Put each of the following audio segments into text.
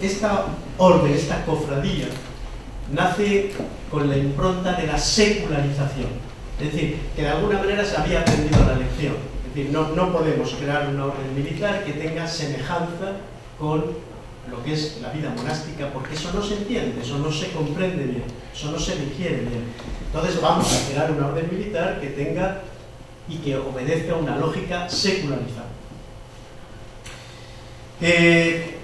esta orden, esta cofradía, nace con la impronta de la secularización. Es decir, que de alguna manera se había aprendido la lección. Es decir, no, no podemos crear una orden militar que tenga semejanza con lo que es la vida monástica, porque eso no se entiende, eso no se comprende bien, eso no se digiere bien. Entonces vamos a crear una orden militar que tenga y que obedezca una lógica secularizada. Eh,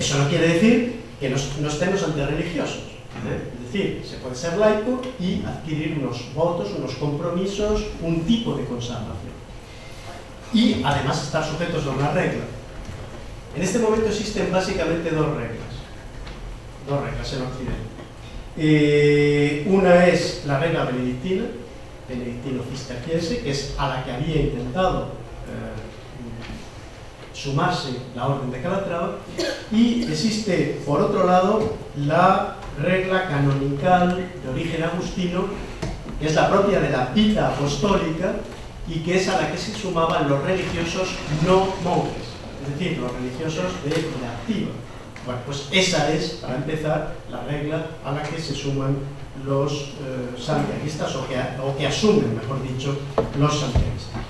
eso no quiere decir que no, estemos ante religiosos. ¿eh? Es decir, se puede ser laico y adquirir unos votos, unos compromisos, un tipo de consagración. Y además estar sujetos a una regla. En este momento existen básicamente dos reglas. Dos reglas en Occidente. Eh, una es la regla benedictina, benedictino cisterciense, que es a la que había intentado eh, sumarse la orden de Calatrava, y existe, por otro lado, la regla canonical de origen agustino, que es la propia de la vida apostólica y que es a la que se sumaban los religiosos no monjes, es decir, los religiosos de vida activa. Bueno, pues esa es, para empezar, la regla a la que se suman los eh, santiaguistas o que, o que asumen, mejor dicho, los santiaguistas.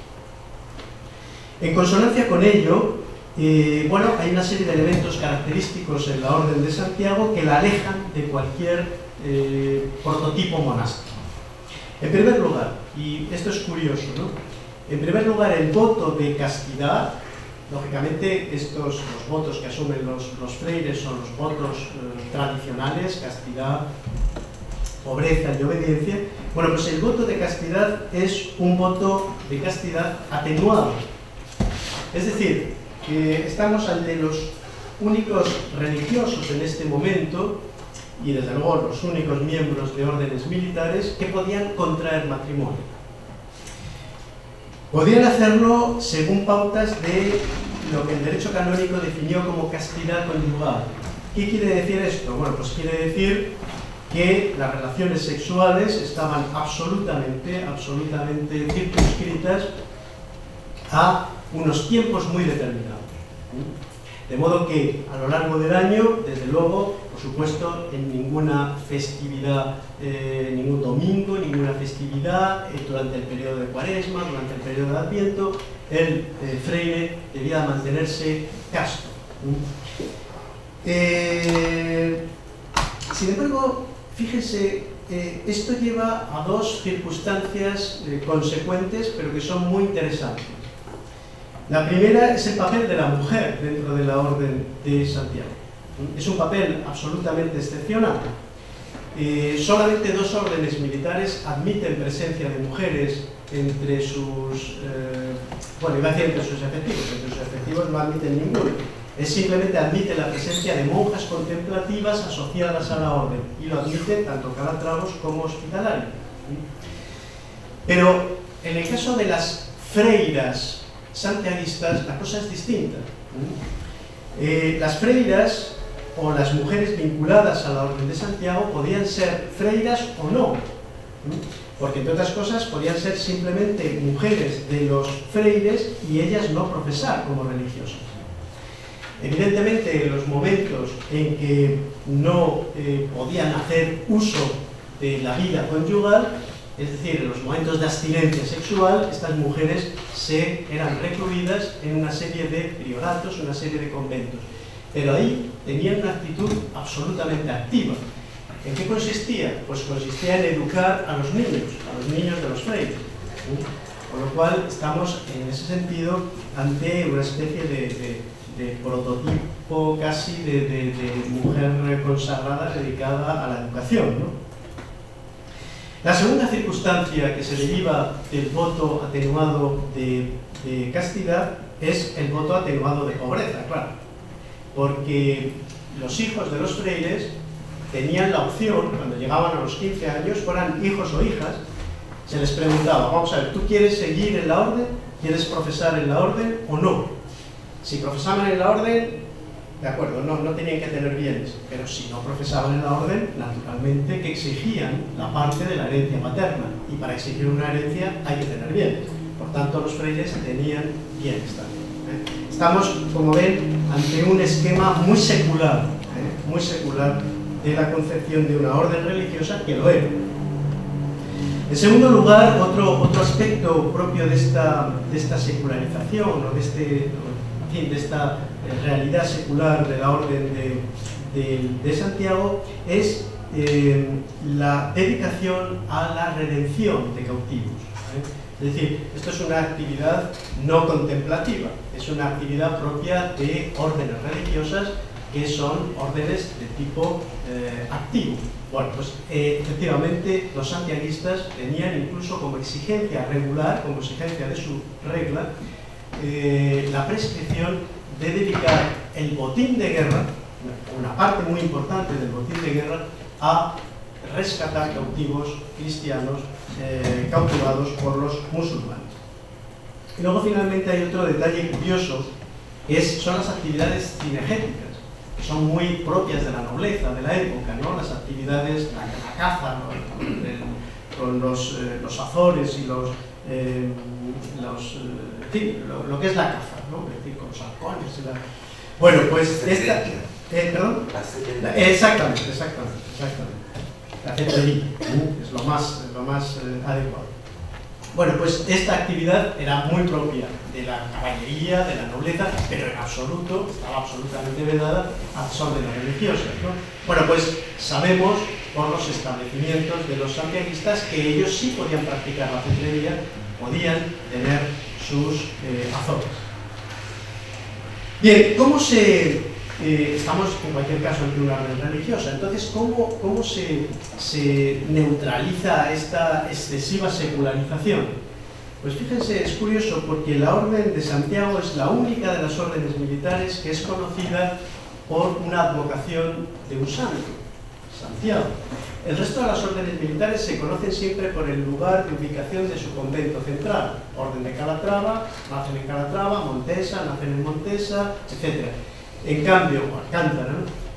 En consonancia con ello, eh, bueno, hay una serie de elementos característicos en la Orden de Santiago que la alejan de cualquier eh, prototipo monástico. En primer lugar, y esto es curioso, ¿no? En primer lugar, el voto de castidad, lógicamente estos los votos que asumen los, los freires son los votos eh, tradicionales, castidad, pobreza y obediencia. Bueno, pues el voto de castidad es un voto de castidad atenuado. Es decir, que estamos ante los únicos religiosos en este momento y desde luego los únicos miembros de órdenes militares que podían contraer matrimonio. Podían hacerlo según pautas de lo que el derecho canónico definió como castidad conyugal. ¿Qué quiere decir esto? Bueno, pues quiere decir que las relaciones sexuales estaban absolutamente, absolutamente circunscritas a unos tiempos muy determinados. De modo que a lo largo del año, desde luego, por supuesto, en ninguna festividad, eh, ningún domingo, ninguna festividad, eh, durante el periodo de cuaresma, durante el periodo de adviento, el eh, freire debía mantenerse casto. sin embargo, fíjense, esto lleva a dos circunstancias consecuentes, pero que son muy interesantes. La primera es el papel de la mujer dentro de la Orden de Santiago. Es un papel absolutamente excepcional. Eh, solamente dos órdenes militares admiten presencia de mujeres entre sus, eh, bueno, iba a decir entre sus efectivos, entre sus efectivos no admiten ninguno. Es simplemente admite la presencia de monjas contemplativas asociadas a la orden y lo admite tanto calatravos como hospitalarios. Pero en el caso de las freiras santiaguistas la cosa es distinta. Eh, las freiras o las mujeres vinculadas a la Orden de Santiago podían ser freiras o no, porque entre otras cosas podían ser simplemente mujeres de los freires y ellas no profesar como religiosas. Evidentemente, en los momentos en que no eh, podían hacer uso de la vida conyugal, es decir, en los momentos de abstinencia sexual, estas mujeres se eran recluidas en una serie de prioratos, una serie de conventos. Pero ahí tenían una actitud absolutamente activa. ¿En qué consistía? Pues consistía en educar a los niños, a los niños de los freires. Con lo cual estamos en ese sentido ante una especie de, prototipo casi de, de, mujer consagrada dedicada a la educación. ¿no? La segunda circunstancia que se deriva del voto atenuado de, castidad es el voto atenuado de pobreza, claro. Porque los hijos de los freires tenían la opción, cuando llegaban a los 15 años, fueran hijos o hijas, se les preguntaba, vamos a ver, ¿tú quieres seguir en la orden? ¿Quieres profesar en la orden o no? Si profesaban en la orden, de acuerdo, no, no tenían que tener bienes, pero si no profesaban en la orden, naturalmente que exigían la parte de la herencia materna. Y para exigir una herencia hay que tener bienes. Por tanto, los freyes tenían bienes también. ¿eh? estamos, como ven, ante un esquema muy secular, ¿eh? muy secular de la concepción de una orden religiosa que lo era. En segundo lugar, otro, otro aspecto propio de esta, de esta secularización o de, este, de esta realidad secular de la orden de, de, Santiago es eh, la dedicación a la redención de cautivos. ¿eh? Es decir, esto es una actividad no contemplativa, es una actividad propia de órdenes religiosas que son órdenes de tipo eh, activo. Bueno, pues eh, efectivamente los santiaguistas tenían incluso como exigencia regular, como exigencia de su regla, eh, la prescripción de dedicar el botín de guerra, una parte muy importante del botín de guerra, a rescatar cautivos cristianos cautivados por los musulmanes. Y luego finalmente hay otro detalle curioso, que es, son las actividades cinegéticas son muy propias de la nobleza de la época, ¿no? las actividades, la, la caza, con los, eh, los, Azores y los, eh, los eh, en fin, lo, que es la caza, ¿no? es decir, con los halcones. La... Bueno, pues esta... ¿Perdón? Exactamente, exactamente, exactamente. La cetrería es lo más, lo más adecuado. Bueno, pues esta actividad era muy propia de la caballería, de la nobleza, pero en absoluto, estaba absolutamente vedada a las órdenes religiosas. ¿no? Bueno, pues sabemos por los establecimientos de los santiaguistas que ellos sí podían practicar la cetrería, podían tener sus eh, azores. Bien, ¿cómo se eh, estamos en cualquier caso en una orden religiosa. Entonces, ¿cómo, cómo se, se, neutraliza esta excesiva secularización? Pues fíjense, es curioso porque la Orden de Santiago es la única de las órdenes militares que es conocida por una advocación de un santo, Santiago. El resto de las órdenes militares se conocen siempre por el lugar de ubicación de su convento central. Orden de Calatrava, nacen en Calatrava, Montesa, nacen en Montesa, etc. En cambio, Alcántara,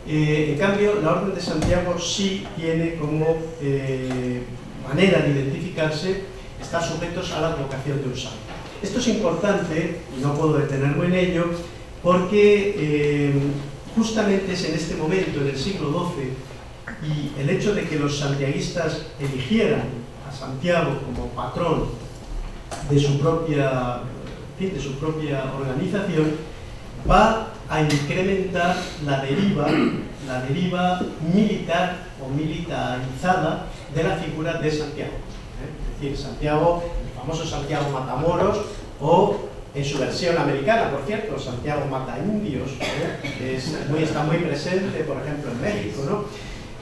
eh, en cambio, la Orden de Santiago sí tiene como eh, manera de identificarse estar sujetos a la advocación de un santo. Esto es importante, y no puedo detenerme en ello, porque eh, justamente es en este momento, en el siglo XII, y el hecho de que los santiaguistas eligieran a Santiago como patrón de su propia, de su propia organización, va a incrementar la deriva, la deriva militar o militarizada de la figura de Santiago. ¿eh? Es decir, Santiago, el famoso Santiago Matamoros, o en su versión americana, por cierto, Santiago Mata Indios, ¿eh? está muy presente, por ejemplo, en México. ¿no?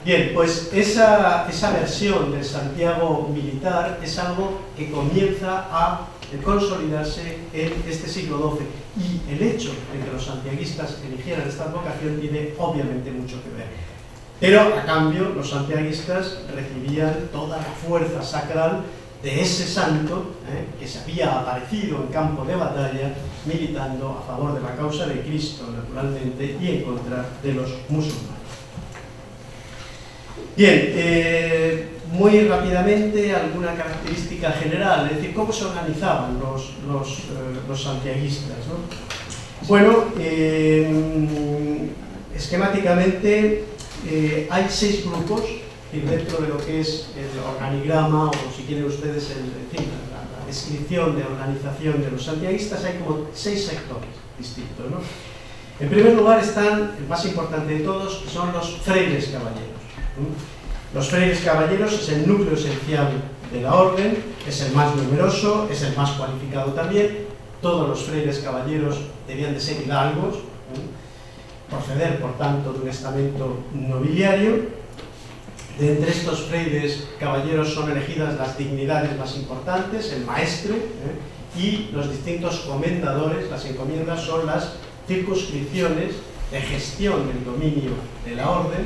Bien, pues esa, esa versión del Santiago militar es algo que comienza a consolidarse en este siglo XII y el hecho de que los santiaguistas eligieran esta vocación tiene obviamente mucho que ver. Pero a cambio los santiaguistas recibían toda la fuerza sacral de ese santo ¿eh? que se había aparecido en campo de batalla militando a favor de la causa de Cristo naturalmente y en contra de los musulmanes. Bien, eh, muy rápidamente alguna característica general, es decir, cómo se organizaban los, los, eh, santiaguistas. Bueno, eh, esquemáticamente hay seis grupos dentro de lo que es el organigrama o si quieren ustedes la, descripción de organización de los santiaguistas, hay como seis sectores distintos. En primer lugar están, el más importante de todos, son los frailes caballeros. Los frailes caballeros es el núcleo esencial de la orden, es el más numeroso, es el más cualificado también. Todos los frailes caballeros debían de ser hidalgos, proceder por tanto de un estamento nobiliario. De entre estos frailes caballeros son elegidas las dignidades más importantes, el maestre ¿eh? y los distintos comendadores, las encomiendas son las circunscripciones de gestión del dominio de la orden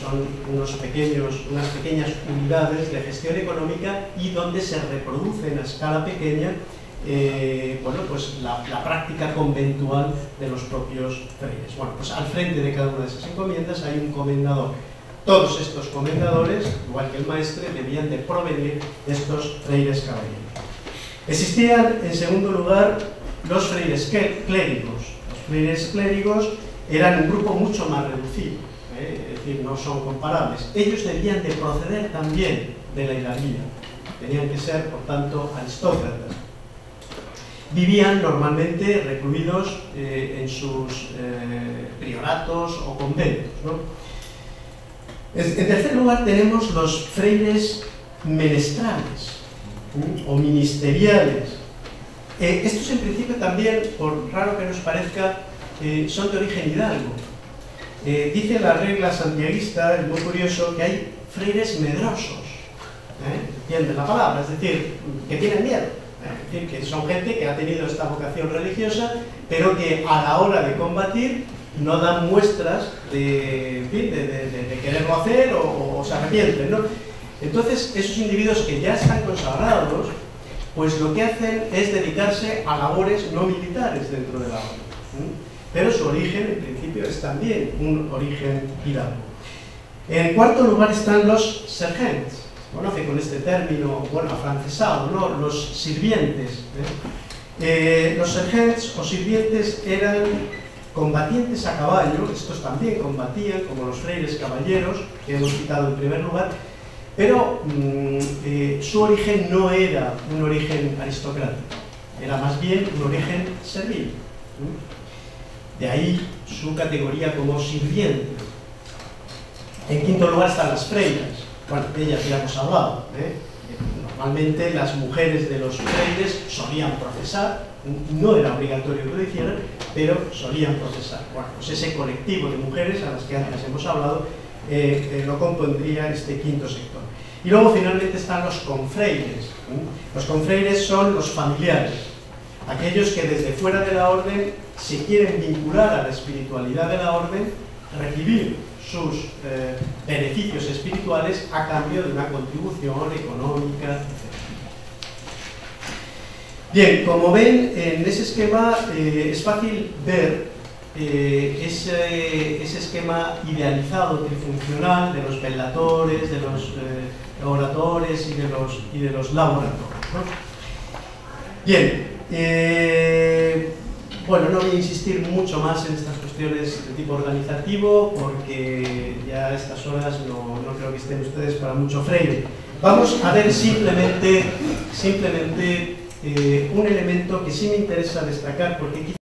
son unos pequeños, unas pequeñas unidades de gestión económica y donde se reproduce en a escala pequeña eh, bueno, pues la, práctica conventual de los propios frailes. Bueno, pues al frente de cada una de esas encomiendas hay un comendador. Todos estos comendadores, igual que el maestre, debían de provenir de estos frailes caballeros. Existían, en segundo lugar, los frailes clérigos, freires clérigos eran un grupo mucho más reducido, ¿eh? es decir, no son comparables. Ellos debían de proceder también de la hidalguía, tenían que ser, por tanto, aristócratas. Vivían normalmente recluidos eh, en sus eh, prioratos o conventos. ¿no? En tercer lugar tenemos los freires menestrales o ministeriales. Eh, estos en principio también, por raro que nos parezca, eh, son de origen hidalgo. Eh, dice la regla santiaguista, es muy curioso, que hay freires medrosos. ¿Entienden la palabra? Es decir, que tienen miedo. Es decir, que son gente que ha tenido esta vocación religiosa, pero que a la hora de combatir no dan muestras de, de, quererlo hacer o, o se arrepienten. ¿no? Entonces, esos individuos que ya están consagrados, pues lo que hacen es dedicarse a labores no militares dentro de la orden. Pero su origen, en principio, es también un origen hidalgo. En cuarto lugar están los sergents, se conoce con este término, bueno, afrancesado, ¿no? Los sirvientes. ¿eh? Eh, los sergents o sirvientes eran combatientes a caballo, estos también combatían, como los freires caballeros, que hemos citado en primer lugar, pero mm, eh, su origen no era un origen aristocrático, era más bien un origen servil. De ahí su categoría como sirviente. En quinto lugar están las freiras. De ellas ya hemos hablado. ¿eh? Normalmente las mujeres de los freires solían procesar, no era obligatorio que lo hicieran, pero solían procesar. Bueno, pues ese colectivo de mujeres a las que antes hemos hablado eh, eh, lo compondría este quinto sector. Y luego finalmente están los confreires. Los confreires son los familiares, aquellos que desde fuera de la orden se quieren vincular a la espiritualidad de la orden, recibir sus eh, beneficios espirituales a cambio de una contribución económica, etc. Bien, como ven, en ese esquema es fácil ver eh, ese, esquema idealizado, trifuncional de los velatores, de los eh, oradores y de los, y de los laboratorios. Bien, eh, bueno, no voy a insistir mucho más en estas cuestiones de tipo organizativo porque ya a estas horas no, creo que estén ustedes para mucho freire. Vamos a ver simplemente, simplemente un elemento que sí me interesa destacar porque